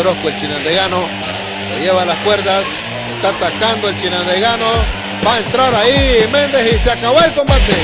Orozco, el chinandegano. Lo lleva a las cuerdas. Está atacando el chinandegano. Va a entrar ahí Méndez y se acabó el combate.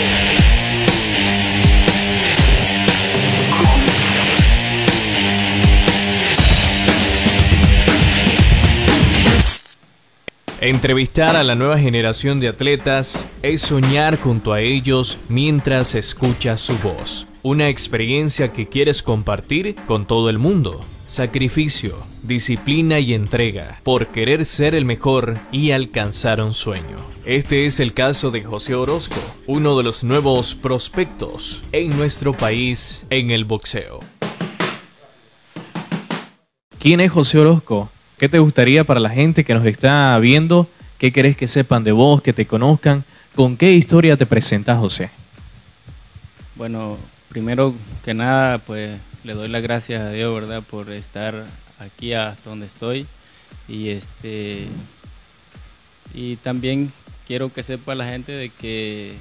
Entrevistar a la nueva generación de atletas es soñar junto a ellos mientras escuchas su voz. Una experiencia que quieres compartir con todo el mundo. Sacrificio, disciplina y entrega por querer ser el mejor y alcanzar un sueño. Este es el caso de José Orozco, uno de los nuevos prospectos en nuestro país en el boxeo. ¿Quién es José Orozco? ¿Qué te gustaría para la gente que nos está viendo? ¿Qué querés que sepan de vos, que te conozcan? ¿Con qué historia te presentas, José? Bueno, primero que nada, pues le doy las gracias a Dios, ¿verdad? Por estar aquí hasta donde estoy. Y este y también quiero que sepa la gente de que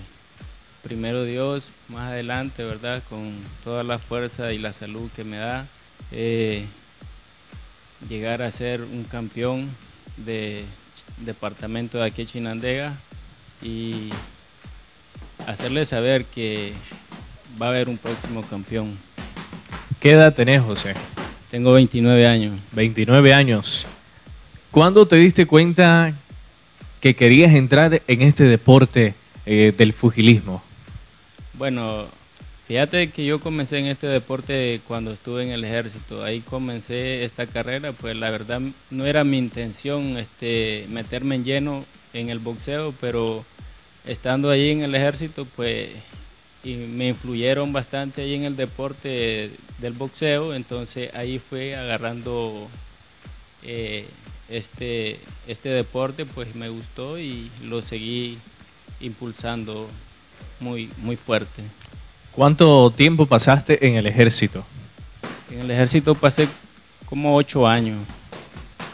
primero Dios, más adelante, ¿verdad? Con toda la fuerza y la salud que me da, eh, llegar a ser un campeón de departamento de aquí Chinandega y hacerle saber que va a haber un próximo campeón. ¿Qué edad tenés, José? Tengo 29 años. 29 años. ¿Cuándo te diste cuenta que querías entrar en este deporte eh, del fugilismo? Bueno, Fíjate que yo comencé en este deporte cuando estuve en el ejército. Ahí comencé esta carrera, pues la verdad no era mi intención este, meterme en lleno en el boxeo, pero estando ahí en el ejército, pues me influyeron bastante ahí en el deporte del boxeo, entonces ahí fue agarrando eh, este, este deporte, pues me gustó y lo seguí impulsando muy, muy fuerte. ¿Cuánto tiempo pasaste en el ejército? En el ejército pasé como ocho años.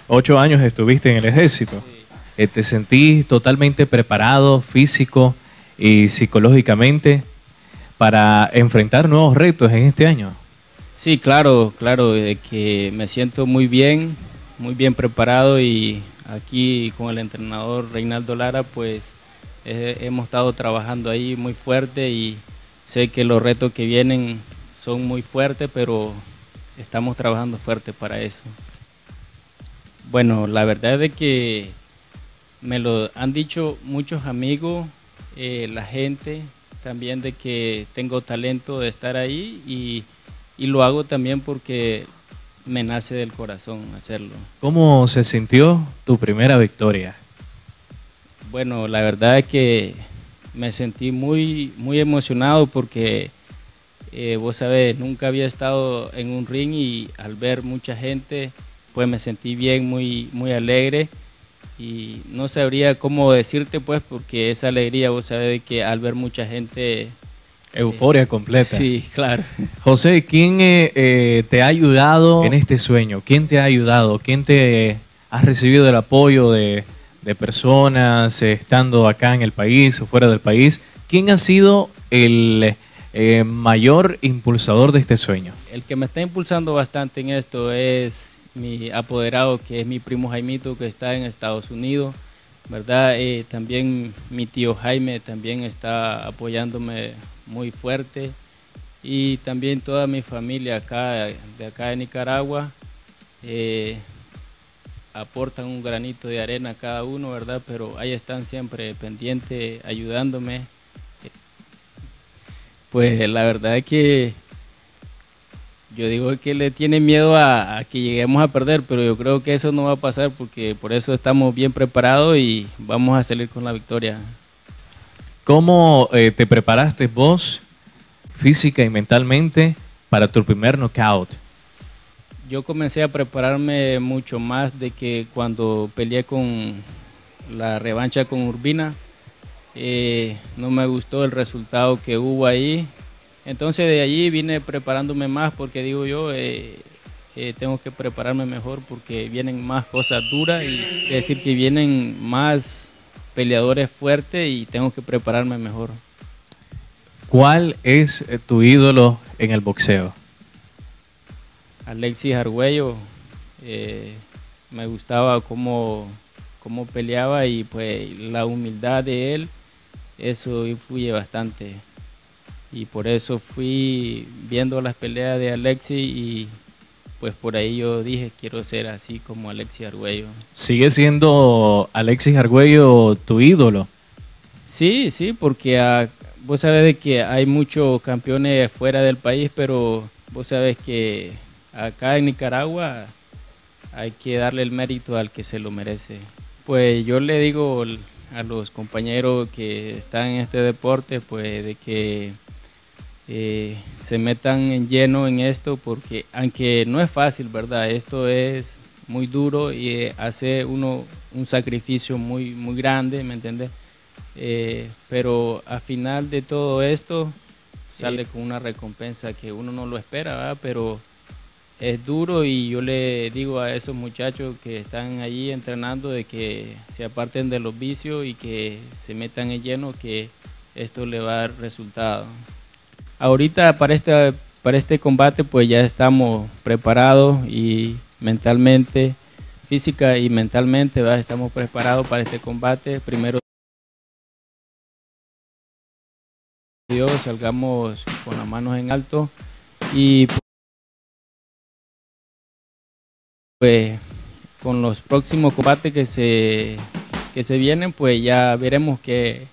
Ocho años estuviste en el ejército. Eh, ¿Te sentís totalmente preparado físico y psicológicamente para enfrentar nuevos retos en este año? Sí, claro, claro, que me siento muy bien, muy bien preparado y aquí con el entrenador Reinaldo Lara pues eh, hemos estado trabajando ahí muy fuerte y Sé que los retos que vienen son muy fuertes, pero estamos trabajando fuerte para eso. Bueno, la verdad es que me lo han dicho muchos amigos, eh, la gente, también de que tengo talento de estar ahí y, y lo hago también porque me nace del corazón hacerlo. ¿Cómo se sintió tu primera victoria? Bueno, la verdad es que me sentí muy, muy emocionado porque, eh, vos sabés, nunca había estado en un ring y al ver mucha gente, pues me sentí bien, muy, muy alegre y no sabría cómo decirte pues porque esa alegría, vos sabés, que al ver mucha gente... Euforia completa. Sí, claro. José, ¿quién eh, eh, te ha ayudado en este sueño? ¿Quién te ha ayudado? ¿Quién te ha recibido el apoyo de, de personas eh, estando acá en el país o fuera del país. ¿Quién ha sido el eh, mayor impulsador de este sueño? El que me está impulsando bastante en esto es mi apoderado, que es mi primo Jaimito, que está en Estados Unidos. ¿verdad? Eh, también mi tío Jaime también está apoyándome muy fuerte y también toda mi familia acá de acá de Nicaragua aportan un granito de arena cada uno, ¿verdad? Pero ahí están siempre pendientes, ayudándome. Pues la verdad es que yo digo que le tiene miedo a, que lleguemos a perder, pero yo creo que eso no va a pasar porque por eso estamos bien preparados y vamos a salir con la victoria. ¿Cómo eh, te preparaste vos física y mentalmente para tu primer knockout? yo comencé a prepararme mucho más de que cuando peleé con la revancha con Urbina. Eh, no me gustó el resultado que hubo ahí. Entonces de allí vine preparándome más porque digo yo, eh, tengo que prepararme mejor porque vienen más cosas duras y decir que vienen más peleadores fuertes y tengo que prepararme mejor. ¿Cuál es tu ídolo en el boxeo? Alexis Argüello Eh, me gustaba cómo, cómo peleaba y pues la humildad de él, eso influye bastante. Y por eso fui viendo las peleas de Alexi y pues por ahí yo dije quiero ser así como Alexis Argüello. ¿Sigue siendo Alexis Argüello tu ídolo? Sí, sí, porque a, vos sabés de que hay muchos campeones fuera del país, pero vos sabés que acá en Nicaragua hay que darle el mérito al que se lo merece. Pues yo le digo a los compañeros que están en este deporte, pues de que eh, se metan en lleno en esto, porque aunque no es fácil, ¿verdad? Esto es muy duro y hace uno un sacrificio muy, muy grande, ¿me entiendes? Eh, pero al final de todo esto sale con una recompensa que uno no lo espera, ¿verdad? pero es duro y yo le digo a esos muchachos que están allí entrenando de que se aparten de los vicios y que se metan en lleno que esto le va a dar resultado. Ahorita para este, para este combate pues ya estamos preparados y mentalmente, física y mentalmente ¿verdad? estamos preparados para este combate. Primero Dios, salgamos con las manos en alto y pues con los próximos combates que se, que se vienen, pues ya veremos qué,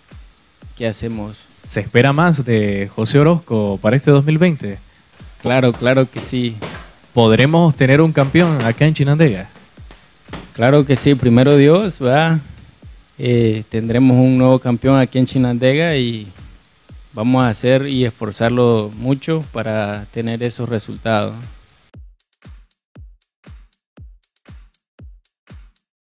qué hacemos. ¿Se espera más de José Orozco para este 2020? Claro, claro que sí. ¿Podremos tener un campeón acá en Chinandega? Claro que sí, primero Dios, ¿verdad? Eh, tendremos un nuevo campeón aquí en Chinandega y vamos a hacer y esforzarlo mucho para tener esos resultados.